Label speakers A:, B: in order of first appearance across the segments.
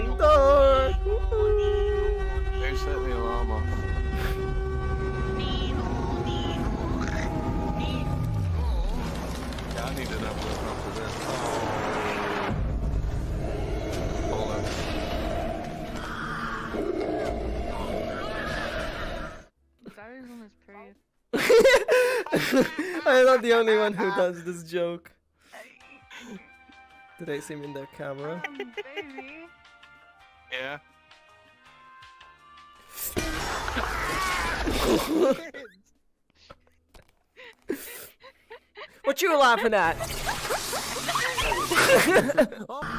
A: going dark.
B: They set the alarm. Yeah, I need an ambulance after this. Oh.
C: Gary's on his period.
A: I'm not the only one who does this joke. Did I see him in the camera?
C: Baby.
B: Yeah.
A: What you laughing at?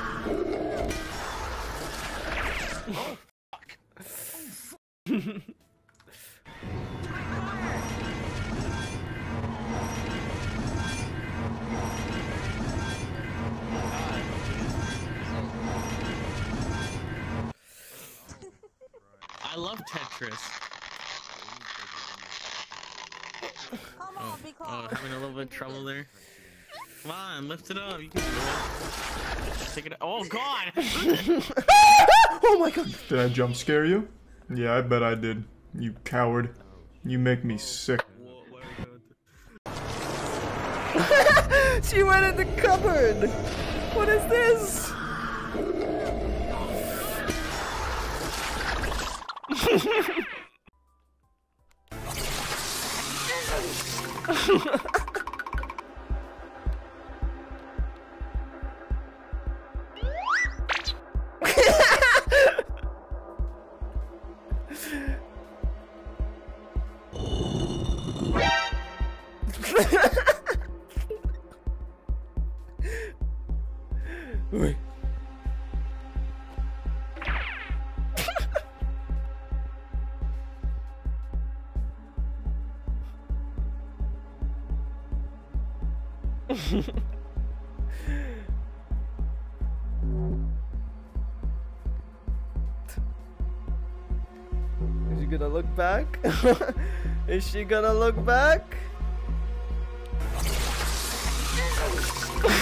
D: Come on, be
E: Oh,
D: oh
E: having a little bit of trouble there. Come on, lift it up. You can do it. Take it. Oh God!
A: oh my god.
F: Did I jump scare you? Yeah, I bet I did. You coward. You make me sick.
E: What- what are we going to-
A: she went in the cupboard. What is this? Wait. Is she gonna look back? Is she gonna look back?
E: Really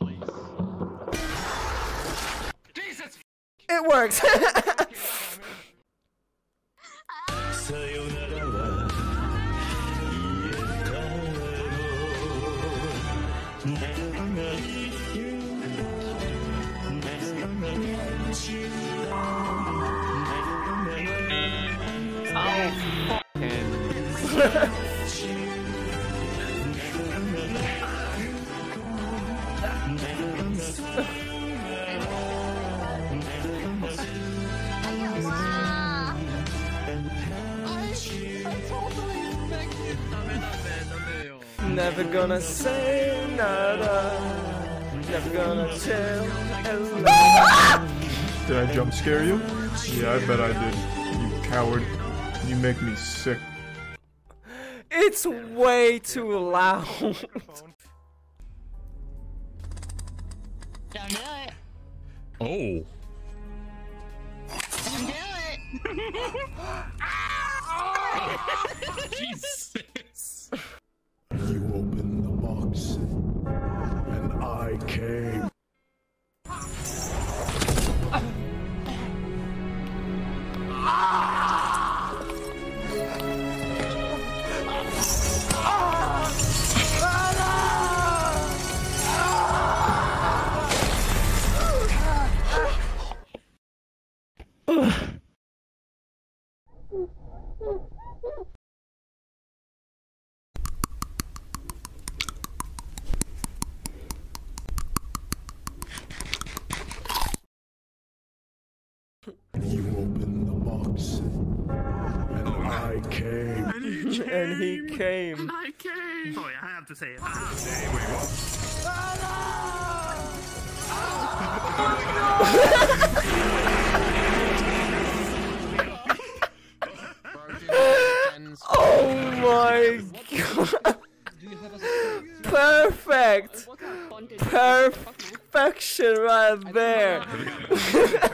E: noise.
A: It works.
D: Oh, wow.
A: Never gonna say nada. Never gonna tell.
F: Did I jump scare you? Yeah, I bet I did. You coward. You make me sick.
A: It's way too loud.
D: Don't do it.
E: Oh.
D: Don't do it.
E: Jesus.
G: You opened the box, and oh, I came.
A: and he came.
E: and I came.
H: Sorry, I have to say it. I have to say it.
A: Oh my god. Perfect. Perfection right there.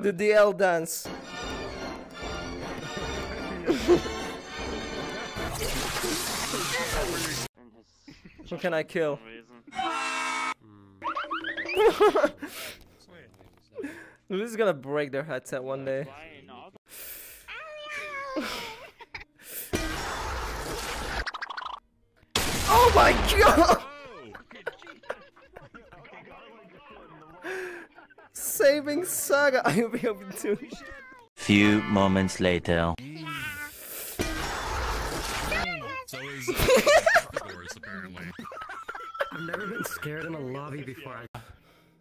A: The DL dance. Who can I kill? This is gonna break their headset one day. Oh my god! Saving Saga! I'll be able to.
I: Few moments later.
E: So is uh, Force, apparently.
H: I've never been scared in a lobby before.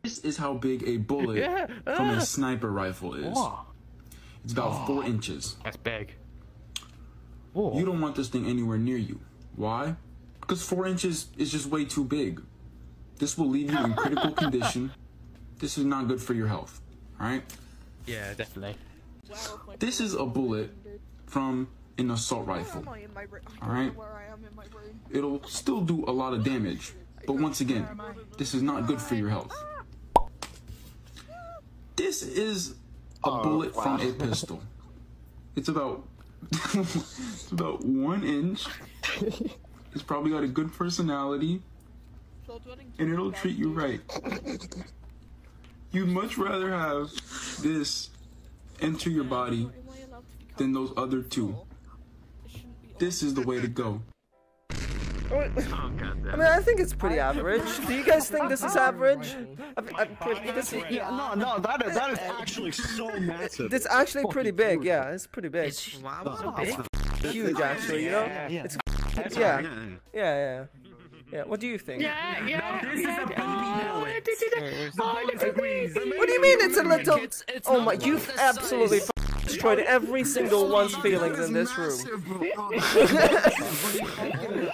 J: This is how big a bullet from a sniper rifle is. It's about four inches.
H: That's big.
J: You don't want this thing anywhere near you. Why? Because four inches is just way too big. This will leave you in critical condition. This is not good for your health. Alright?
H: Yeah, definitely.
J: This is a bullet from an assault rifle. Alright? It'll still do a lot of damage. But once again, this is not good for your health. This is a oh, bullet from a pistol. It's about it's about one inch. It's probably got a good personality, and it'll treat you right. You'd much rather have this enter your body than those other two. This is the way to go.
A: I mean, I think it's pretty average. Do you guys think this is average? I, I, pretty- this, is,
K: No, no, that is that is actually so massive.
A: it's actually pretty big. Yeah, it's pretty big.
E: Wow, so.
A: Huge, actually. You know?
K: Yeah.
A: It's yeah, yeah, yeah. Yeah. What do you think?
C: Yeah, yeah.
H: This is a baby oh, bullet.
A: Oh, what do you mean it's a little? Oh my! You've absolutely f- destroyed every single one's feelings in this room.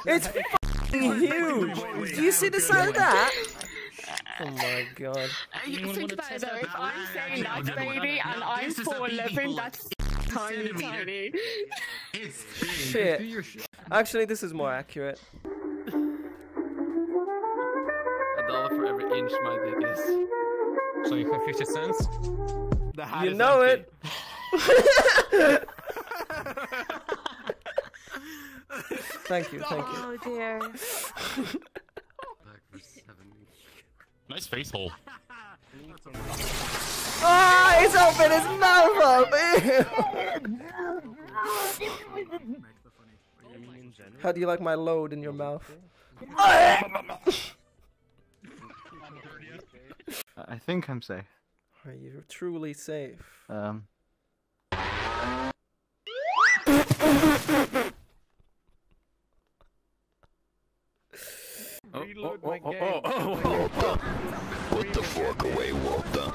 A: it's f***ing huge. Do you see the size of that? Oh my god.
C: Uh, you think about it though, if I'm saying
E: Actually,
C: that's
E: I'll do it.
C: baby and I'm
E: This is
C: 4'11, that's tiny, tiny.
E: It's big.
A: Shit. Actually, this is more accurate.
K: A dollar for every inch my dick is.
H: So you have 50 cents?
K: The hat
A: You know
K: empty.
A: it. thank you, thank you.
C: Oh dear.
E: Nice face hole.
A: Ah, he's open his mouth up. How do you like my load in your mouth?
K: I think I'm safe.
A: Are you truly safe?
K: Um.
H: Reload my game.
G: Put the fork away, Walter.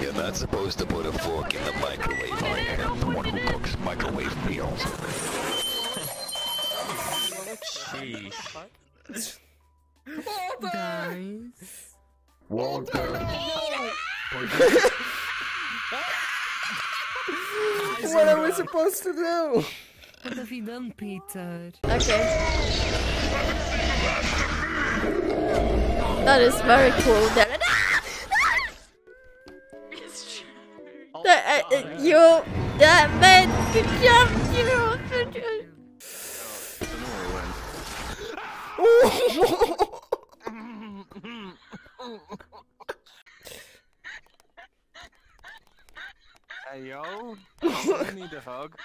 G: You're not supposed to put a fork in the microwave. I am the one who cooks microwave meals.
E: Sheesh.
G: Walter.
A: What are we supposed to do?
D: What have you done, Peter?
L: Okay. That is very cool. There. That, uh, uh, you, that man, good job, you. Good job.
B: Hey yo, I need a hug.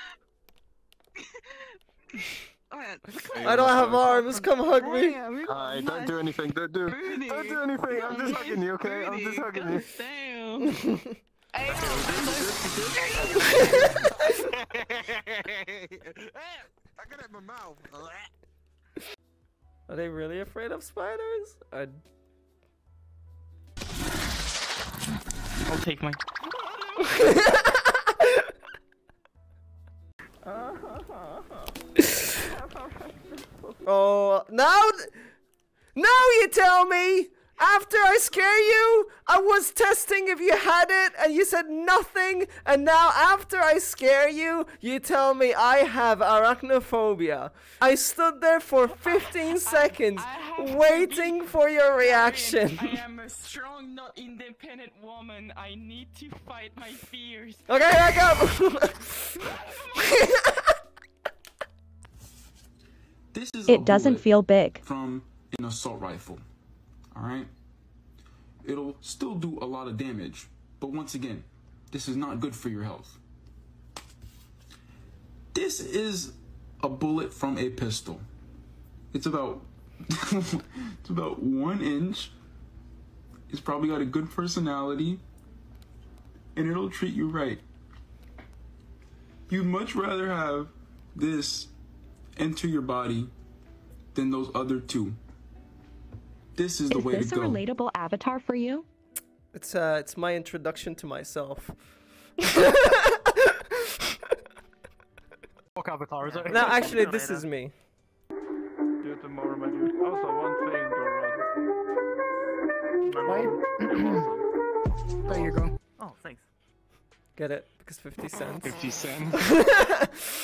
A: I don't have arms. Come hug me.
B: Hi, don't do anything. Don't do. Don't do anything. I'm just hugging you, okay? I'm just hugging you.
C: Damn.
B: I got it in my mouth.
A: Are they really afraid of spiders? I...
H: I'll take my.
A: oh, now, now you tell me! After I scare you, I was testing if you had it, and you said nothing. And now, after I scare you, you tell me I have arachnophobia. I stood there for 15 seconds, waiting for your reaction.
C: I am a strong, not independent woman. I need to fight my fears.
A: Okay, back up.
J: This is
M: It doesn't feel big.
J: from an assault rifle. All right. It'll still do a lot of damage, but once again, this is not good for your health. This is a bullet from a pistol. It's about it's about one inch. It's probably got a good personality, and it'll treat you right. You'd much rather have this enter your body than those other two. This is the
M: Is
J: way
M: this
J: to
M: a relatable avatar for you?
A: It's uh, it's my introduction to myself.
H: Fuck Avatar, is it?
A: No, actually, this is me.
B: Do it tomorrow, my dude. Also, one thing, Doran.
N: There you go.
O: Oh, thanks.
A: Get it? Because 50 cents.
B: 50 cents.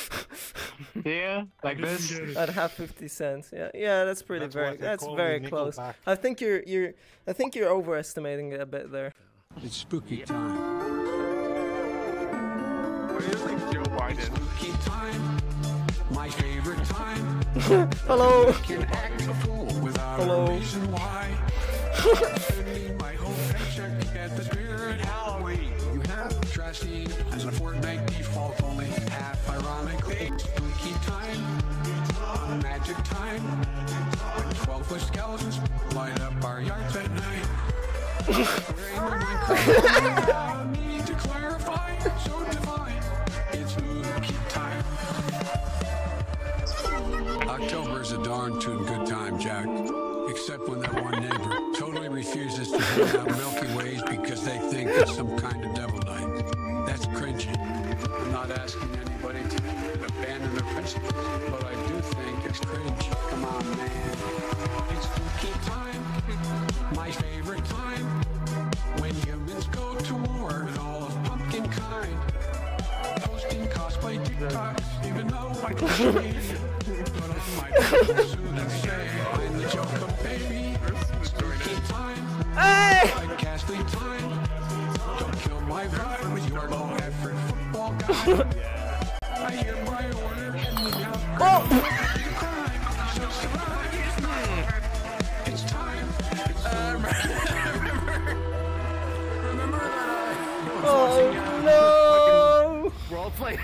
B: yeah, like this.
A: I'd have 50 cents. Yeah, yeah, that's pretty
B: That's
A: very. That's very close.
B: Nickelback.
A: I think you're you're. I think you're overestimating it a bit there.
N: It's spooky time.
B: What do you think, Joe Biden?
N: Spooky time. My favorite time.
A: Hello.
N: Can act a fool without
A: Hello.
N: a reason why. Spending my whole paycheck at the spirit Halloween. You have trashy as a Fortnite default, only half ironically. Spooky time. Magic time. When 12 foot skeletons light up our yards at night. October a darn tootin' good time, Jack. Except when that one neighbor totally refuses to hand out Milky Ways out.
A: Oh! Oh no!
O: Role player.